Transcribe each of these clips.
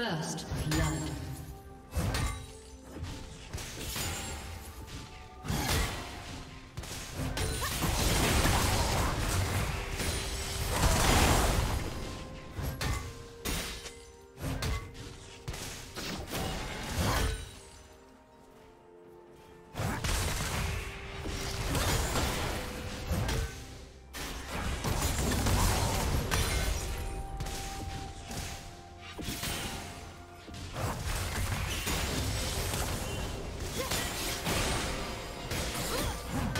First blood. Huh?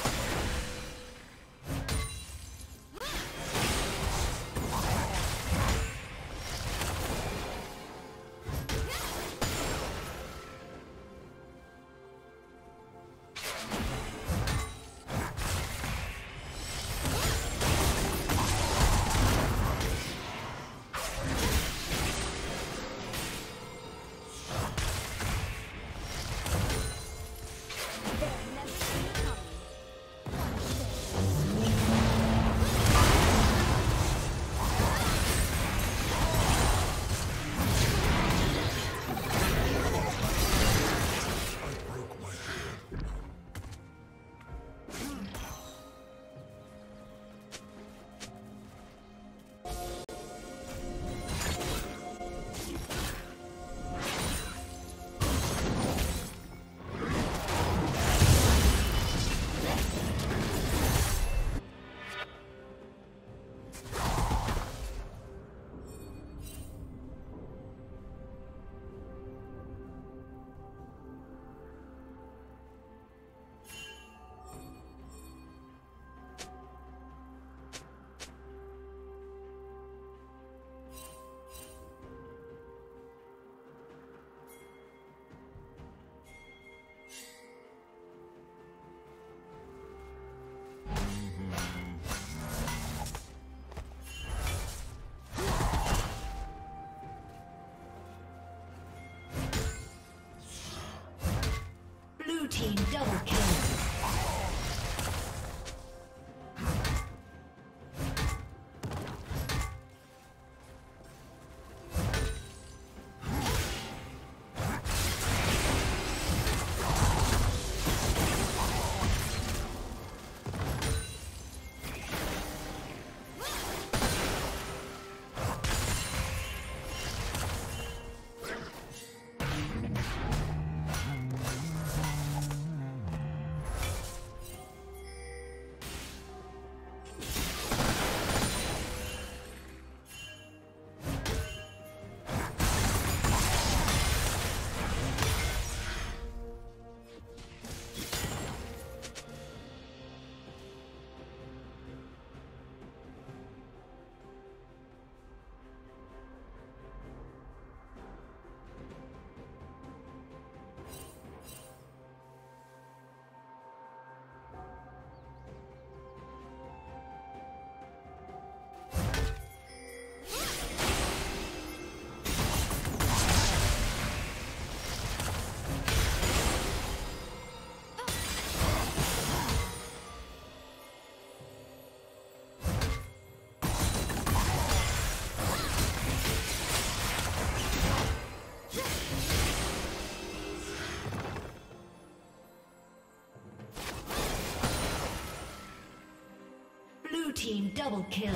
Team double kill.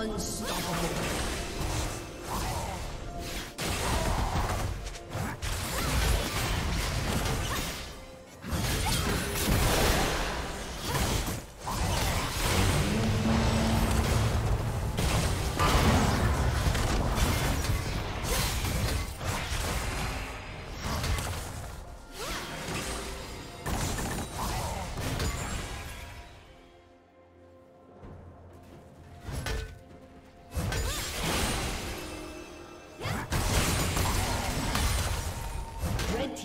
Unstoppable.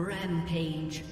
Rampage.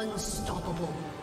Unstoppable.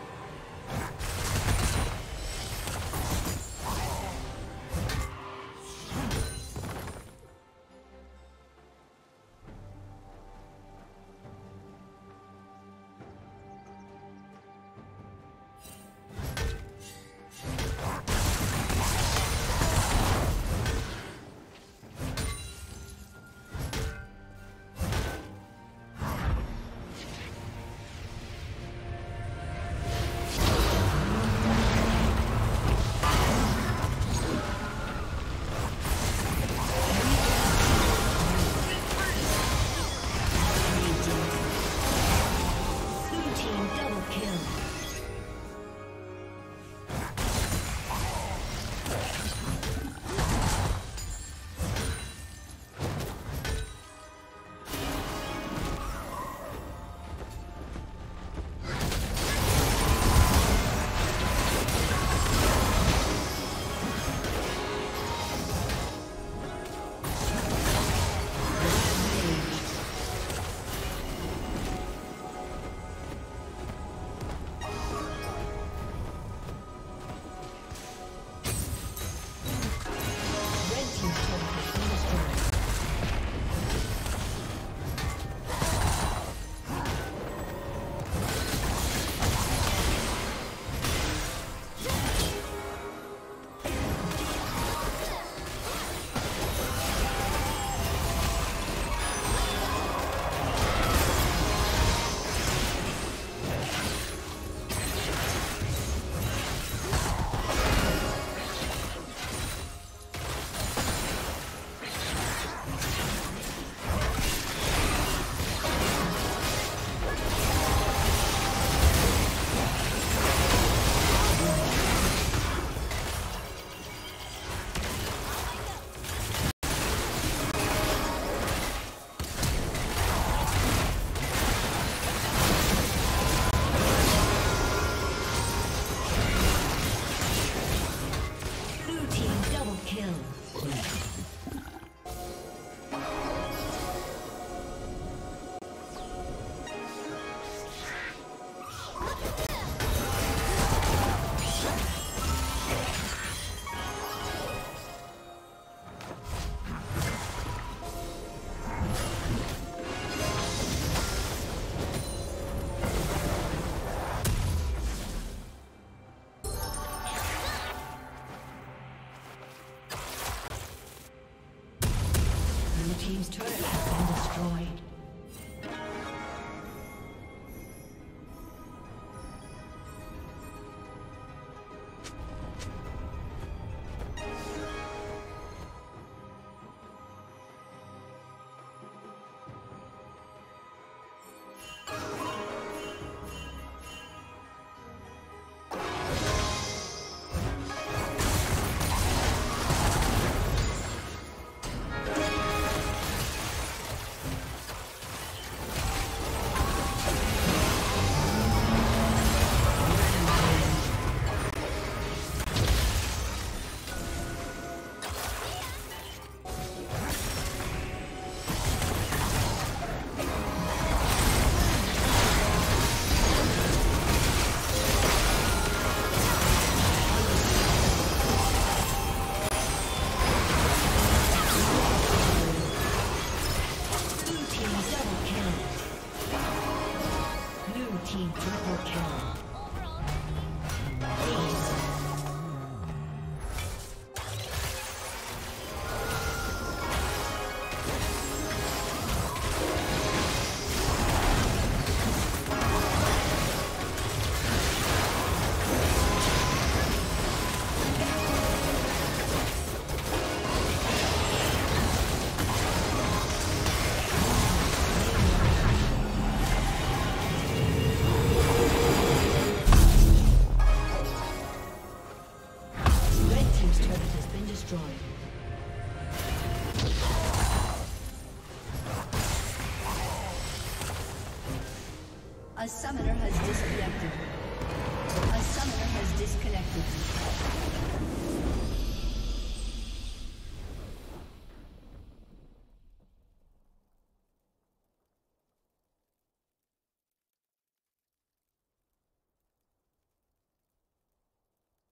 Summoner has disconnected.